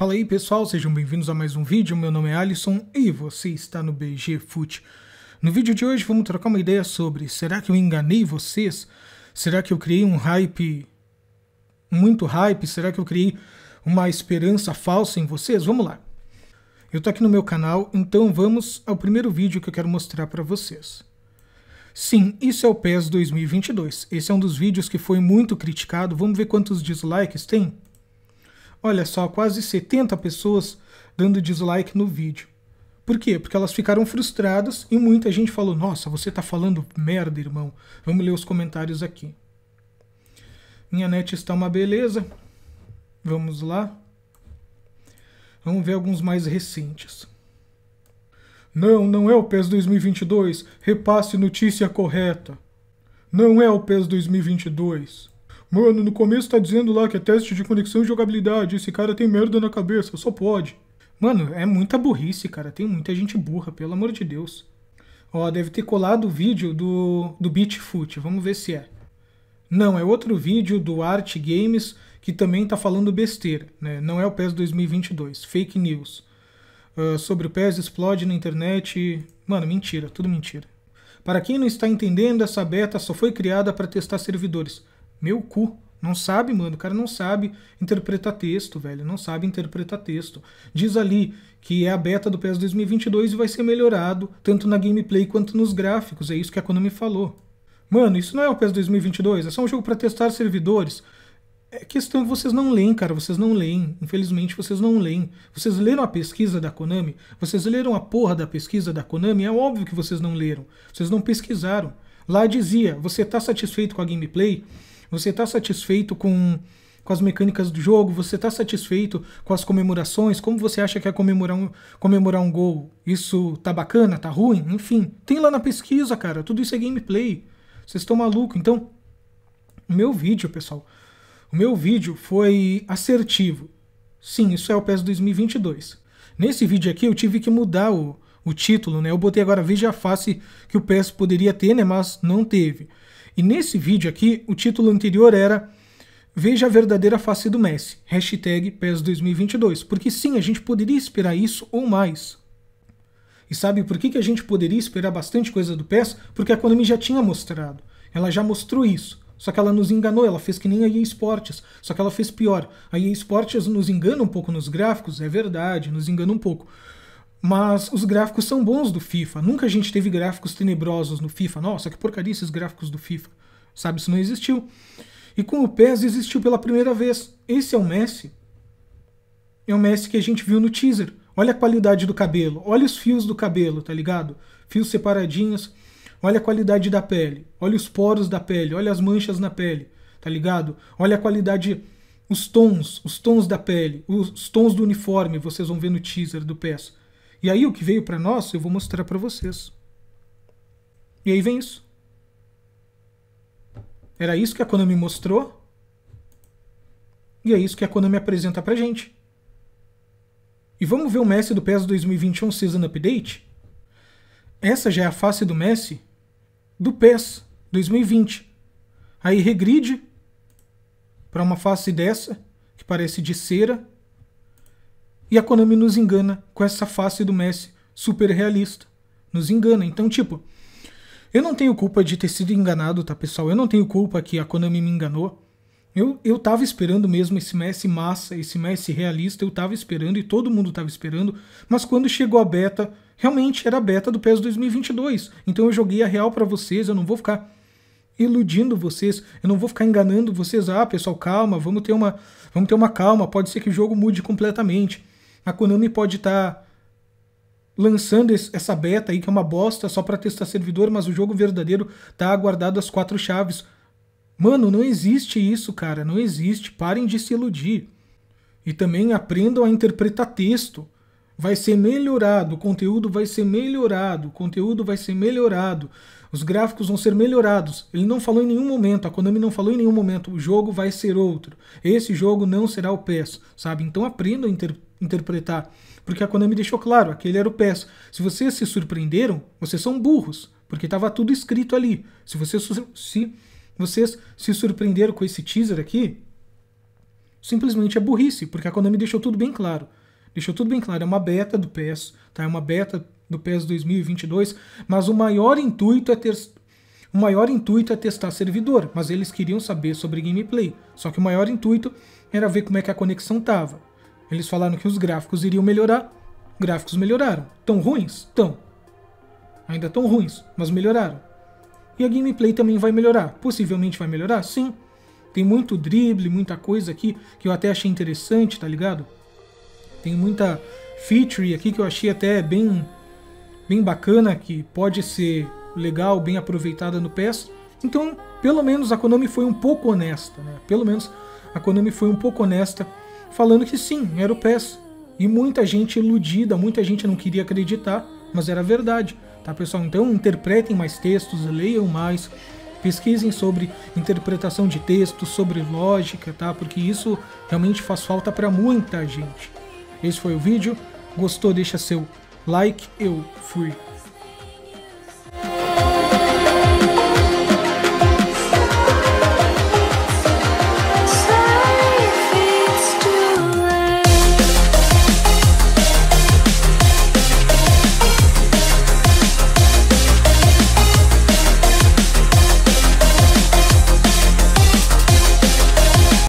Fala aí pessoal, sejam bem-vindos a mais um vídeo. Meu nome é Alisson e você está no BG Foot. No vídeo de hoje vamos trocar uma ideia sobre será que eu enganei vocês? Será que eu criei um hype, muito hype? Será que eu criei uma esperança falsa em vocês? Vamos lá. Eu tô aqui no meu canal, então vamos ao primeiro vídeo que eu quero mostrar para vocês. Sim, isso é o PES 2022. Esse é um dos vídeos que foi muito criticado. Vamos ver quantos dislikes tem? Olha só, quase 70 pessoas dando dislike no vídeo. Por quê? Porque elas ficaram frustradas e muita gente falou: Nossa, você tá falando merda, irmão. Vamos ler os comentários aqui. Minha net está uma beleza. Vamos lá. Vamos ver alguns mais recentes. Não, não é o PES 2022. Repasse notícia correta. Não é o PES 2022. Mano, no começo tá dizendo lá que é teste de conexão e jogabilidade. Esse cara tem merda na cabeça, só pode. Mano, é muita burrice, cara. Tem muita gente burra, pelo amor de Deus. Ó, deve ter colado o vídeo do, do Beatfoot. Vamos ver se é. Não, é outro vídeo do Art Games que também tá falando besteira, né? Não é o PES 2022. Fake news. Uh, sobre o PES explode na internet. Mano, mentira, tudo mentira. Para quem não está entendendo, essa beta só foi criada para testar servidores. Meu cu. Não sabe, mano. O cara não sabe interpretar texto, velho. Não sabe interpretar texto. Diz ali que é a beta do PES 2022 e vai ser melhorado tanto na gameplay quanto nos gráficos. É isso que a Konami falou. Mano, isso não é o PES 2022. É só um jogo para testar servidores. É questão que vocês não leem, cara. Vocês não leem. Infelizmente, vocês não leem. Vocês leram a pesquisa da Konami? Vocês leram a porra da pesquisa da Konami? É óbvio que vocês não leram. Vocês não pesquisaram. Lá dizia: você está satisfeito com a gameplay? Você está satisfeito com, com as mecânicas do jogo? Você está satisfeito com as comemorações? Como você acha que é comemorar um, comemorar um gol? Isso tá bacana? Tá ruim? Enfim, tem lá na pesquisa, cara. Tudo isso é gameplay. Vocês estão malucos. Então, o meu vídeo, pessoal, o meu vídeo foi assertivo. Sim, isso é o PES 2022. Nesse vídeo aqui eu tive que mudar o, o título, né? Eu botei agora Veja a face que o PES poderia ter, né? Mas não teve. E nesse vídeo aqui, o título anterior era Veja a verdadeira face do Messi, hashtag PES 2022. Porque sim, a gente poderia esperar isso ou mais. E sabe por que, que a gente poderia esperar bastante coisa do PES? Porque a Konami já tinha mostrado. Ela já mostrou isso. Só que ela nos enganou, ela fez que nem a EA Sports. Só que ela fez pior. A EA Sports nos engana um pouco nos gráficos, é verdade, nos engana um pouco. Mas os gráficos são bons do FIFA. Nunca a gente teve gráficos tenebrosos no FIFA. Nossa, que porcaria esses gráficos do FIFA. Sabe, isso não existiu. E com o PES existiu pela primeira vez. Esse é o Messi. É o Messi que a gente viu no teaser. Olha a qualidade do cabelo. Olha os fios do cabelo, tá ligado? Fios separadinhos. Olha a qualidade da pele. Olha os poros da pele. Olha as manchas na pele, tá ligado? Olha a qualidade, os tons, os tons da pele, os tons do uniforme. Vocês vão ver no teaser do PES. E aí o que veio para nós, eu vou mostrar para vocês. E aí vem isso. Era isso que a Konami mostrou. E é isso que a Konami apresenta pra gente. E vamos ver o Messi do PES 2021 Season Update? Essa já é a face do Messi do PES 2020. Aí regride para uma face dessa, que parece de cera, e a Konami nos engana com essa face do Messi super realista. Nos engana. Então, tipo, eu não tenho culpa de ter sido enganado, tá, pessoal? Eu não tenho culpa que a Konami me enganou. Eu, eu tava esperando mesmo esse Messi massa, esse Messi realista, eu tava esperando e todo mundo tava esperando, mas quando chegou a beta, realmente era a beta do PES 2022. Então eu joguei a real para vocês, eu não vou ficar iludindo vocês, eu não vou ficar enganando vocês. Ah, pessoal, calma, vamos ter uma, vamos ter uma calma, pode ser que o jogo mude completamente. A Konami pode estar tá lançando essa beta aí, que é uma bosta só para testar servidor, mas o jogo verdadeiro tá aguardado as quatro chaves. Mano, não existe isso, cara. Não existe. Parem de se iludir. E também aprendam a interpretar texto. Vai ser melhorado, o conteúdo vai ser melhorado, o conteúdo vai ser melhorado, os gráficos vão ser melhorados. Ele não falou em nenhum momento, a Konami não falou em nenhum momento, o jogo vai ser outro. Esse jogo não será o PES, sabe? Então aprendam a interpretar interpretar. Porque a Konami deixou claro, aquele era o PES. Se vocês se surpreenderam, vocês são burros, porque estava tudo escrito ali. Se vocês se vocês se surpreenderam com esse teaser aqui, simplesmente é burrice, porque a Konami deixou tudo bem claro. Deixou tudo bem claro, é uma beta do PES, tá? É uma beta do PES 2022, mas o maior intuito é ter o maior intuito é testar servidor, mas eles queriam saber sobre gameplay. Só que o maior intuito era ver como é que a conexão tava. Eles falaram que os gráficos iriam melhorar, gráficos melhoraram. Tão ruins? Tão. Ainda tão ruins, mas melhoraram. E a gameplay também vai melhorar. Possivelmente vai melhorar? Sim. Tem muito drible, muita coisa aqui que eu até achei interessante, tá ligado? Tem muita feature aqui que eu achei até bem, bem bacana, que pode ser legal, bem aproveitada no PES. Então, pelo menos a Konami foi um pouco honesta, né? Pelo menos a Konami foi um pouco honesta, falando que sim, era o PES. E muita gente iludida, muita gente não queria acreditar, mas era verdade, tá pessoal? Então interpretem mais textos, leiam mais, pesquisem sobre interpretação de textos, sobre lógica, tá? Porque isso realmente faz falta para muita gente. Esse foi o vídeo. Gostou? Deixa seu like. Eu fui.